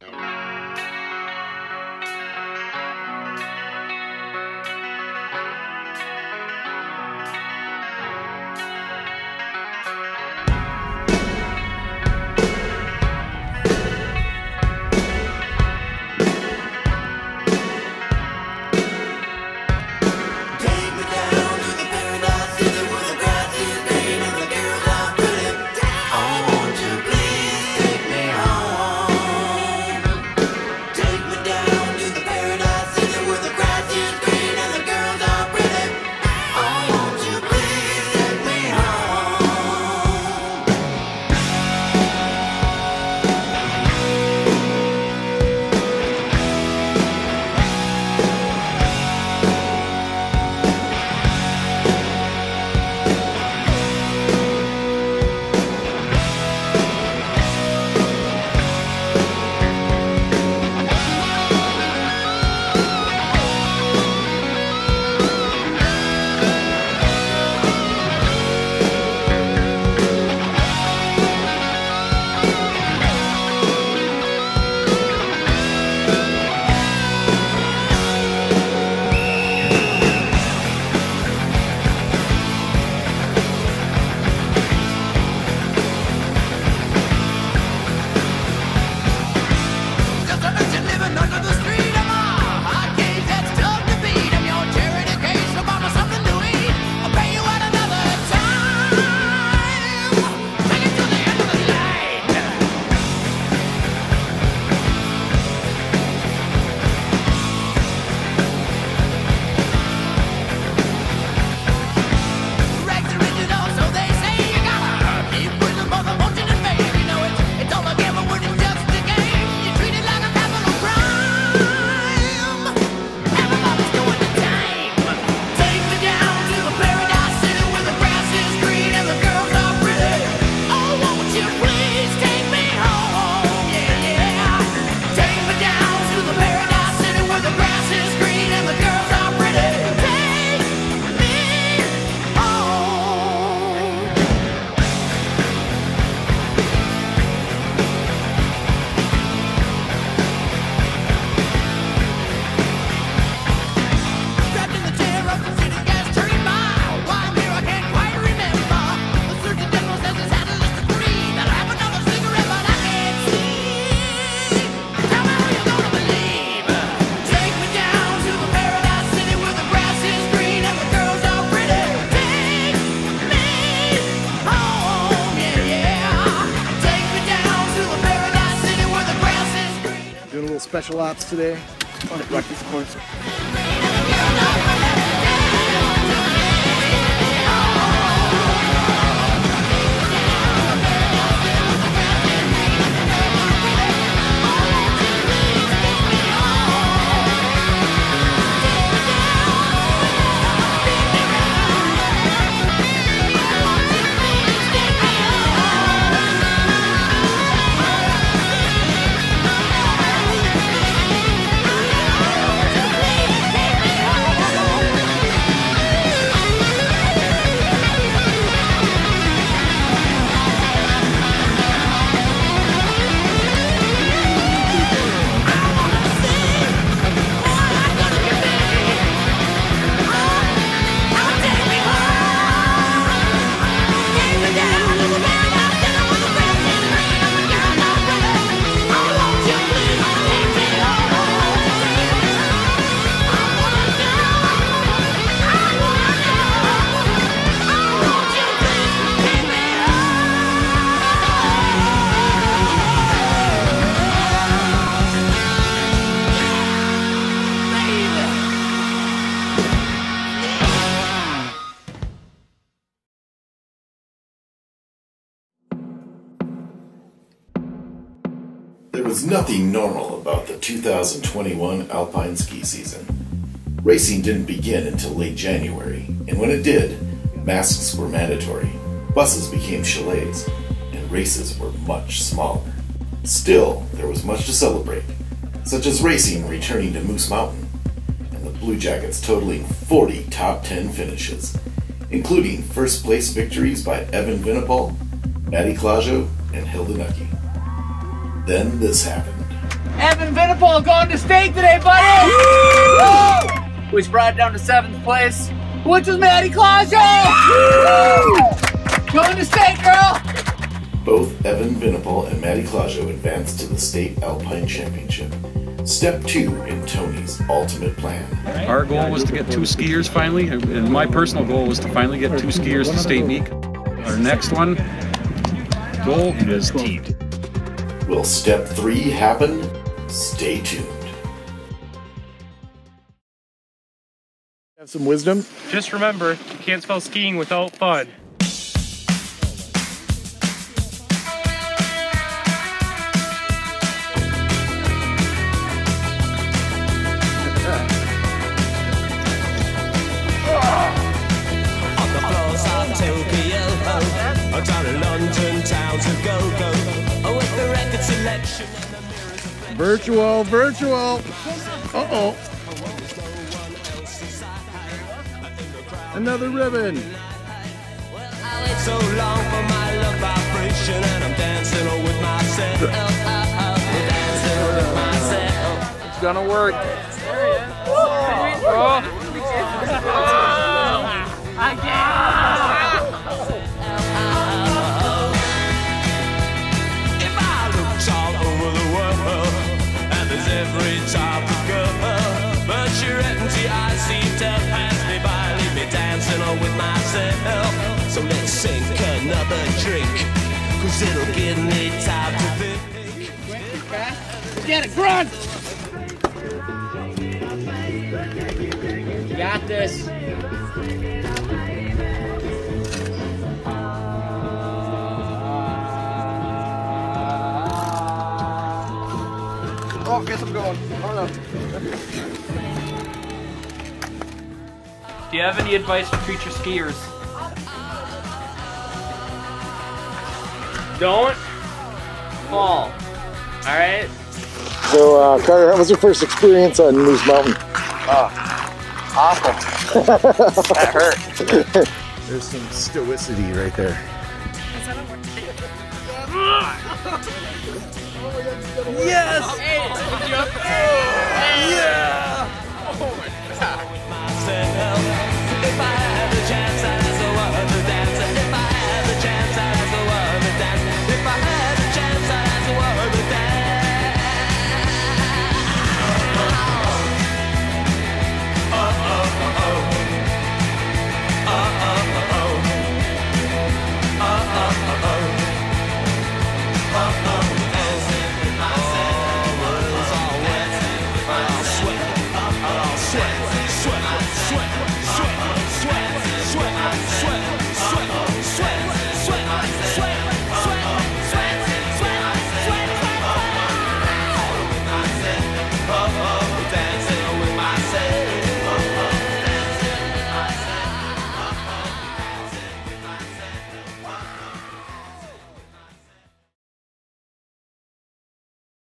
Thank. special ops today on the breakfast course. nothing normal about the 2021 alpine ski season. Racing didn't begin until late January, and when it did, masks were mandatory, buses became chalets, and races were much smaller. Still, there was much to celebrate, such as racing returning to Moose Mountain, and the Blue Jackets totaling 40 top 10 finishes, including first place victories by Evan Vinopal, Maddie Clajo, and Hilda Nucky. Then this happened. Evan Vinopal going to state today, buddy! Oh! Which brought down to seventh place, which was Maddie Clausio! going to state, girl! Both Evan Vinopal and Maddie Clausio advanced to the state alpine championship. Step two in Tony's ultimate plan. Our goal was to get two skiers finally, and my personal goal was to finally get two skiers to state meet. Our next one goal is teed. Will step three happen? Stay tuned. Have some wisdom. Just remember, you can't spell skiing without fun. Virtual, virtual. Uh oh. Another ribbon. I wait so long for my love vibration and I'm dancing with myself. Dancing with myself. It's gonna work. If So let's sink another drink, cause it'll give me time to think. Get it, grunt! You got this. Oh, guess I'm going. Oh no. Do you have any advice for future skiers? Don't fall. All right. So, uh, Carter, how was your first experience on Moose Mountain? Uh, oh, awesome. that hurt. There's some stoicity right there. yes! Hey, yeah! Oh my god.